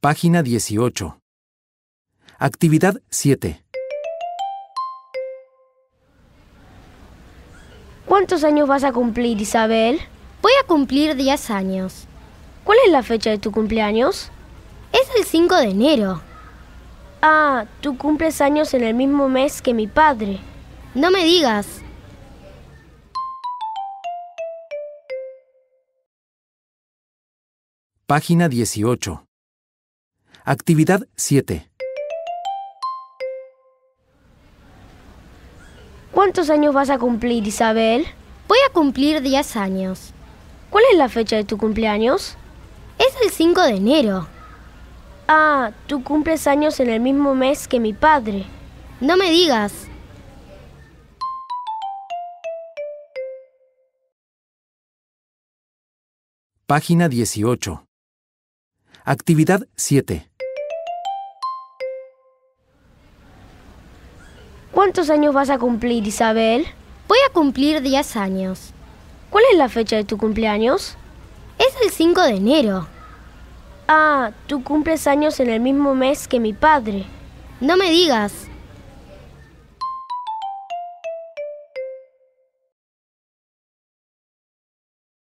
Página 18. Actividad 7. ¿Cuántos años vas a cumplir, Isabel? Voy a cumplir 10 años. ¿Cuál es la fecha de tu cumpleaños? Es el 5 de enero. Ah, tú cumples años en el mismo mes que mi padre. No me digas. Página 18. Actividad 7. ¿Cuántos años vas a cumplir, Isabel? Voy a cumplir 10 años. ¿Cuál es la fecha de tu cumpleaños? Es el 5 de enero. Ah, tú cumples años en el mismo mes que mi padre. No me digas. Página 18. Actividad 7. ¿Cuántos años vas a cumplir, Isabel? Voy a cumplir 10 años. ¿Cuál es la fecha de tu cumpleaños? Es el 5 de enero. Ah, tú cumples años en el mismo mes que mi padre. No me digas.